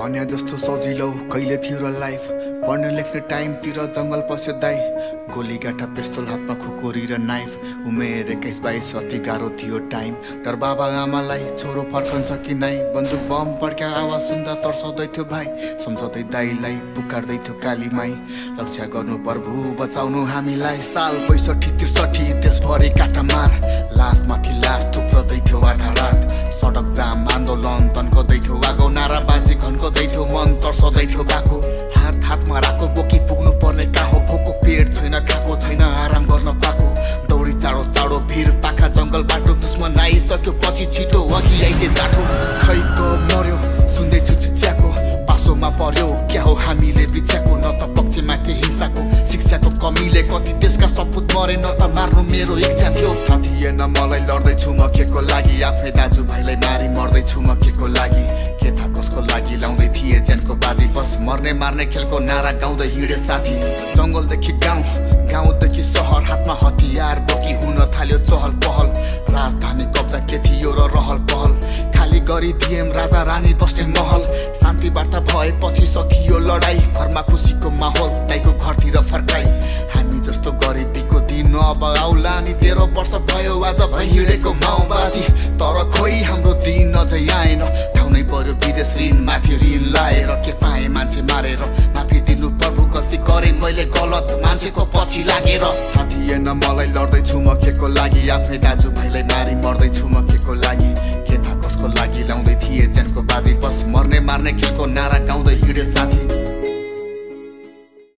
भने जस्तो सजिलो कहिले थियो र लाइफ। पढ्ने लेख्ने टाइमतिर जङ्गल पस्यो दाई गोली पेस्तोल हातमा खुकुरी र नाइफ। उमेर एक्काइस बाइस अति गाह्रो थियो टाइम। डर बाबा आमालाई छोरो फर्कन्छ कि नै बन्दुक बम पड्क्या आवाज सुन्दा तर्साउँदै थियो भाइ। सम्झाउँदै दाईलाई पुकार्दै थियो काली माई। रक्षा गर्नु प्रभु बचाउनु हामीलाई। साल बैसठी त्रिसठी देशभरि काटामार लासमाथि बाटो दुश्मन आइसक्यो पछि छिटो अघि आइजे जाठो खैको मर्यो सुन्दैछु चुच्याको पासोमा पर्यो क्या हो हामीले बिछ्याएको? न त पक्षमाथि हिंसाको? शिक्षाको कमीले कति देशका सपुत मरे न त मार्नु मेरो इच्छा थियो। थाहा थिएन मलाई लड्दैछु म के को लागि आफ्नै दाजुभाइलाई मारी मर्दैछु म के को लागि? के थाहा कसको लागि लाउँदै थिए ज्यानको बाजी? बस मर्ने मार्ने खेलको नारा गाउँदै हिँडे साथी। जङ्गलदेखि गाउँ गाउँदेखि सहर हातमा गरिदिएम राजा रानी बस्ने महल। शान्ति वार्ता भएपछि सकियो लडाई घरमा खुसीको माहौल दाइको घरतिर फर्काई। हामी जस्तो गरिबीको दिन अब आउला नि तेह्र वर्ष भयो आज भइ हिँडेको माओवादी। तर खोइ हाम्रो दिन अझै आएन। ठाउनै पर्यो विदेश ऋण माथि ऋण लाएर के पाएँ मान्छे मारेर? माफी दिनु प्रभु गल्ती गरेँ मैले गलत मान्छेको पछि लागेर। थाहा थिएन मलाई लड्दैछु म के को लागि आफ्नै दाजुभाइलाई मारी मर्दैछु म के को लागि। के थाहा कसको लागि लाउँदै थिए ज्यानको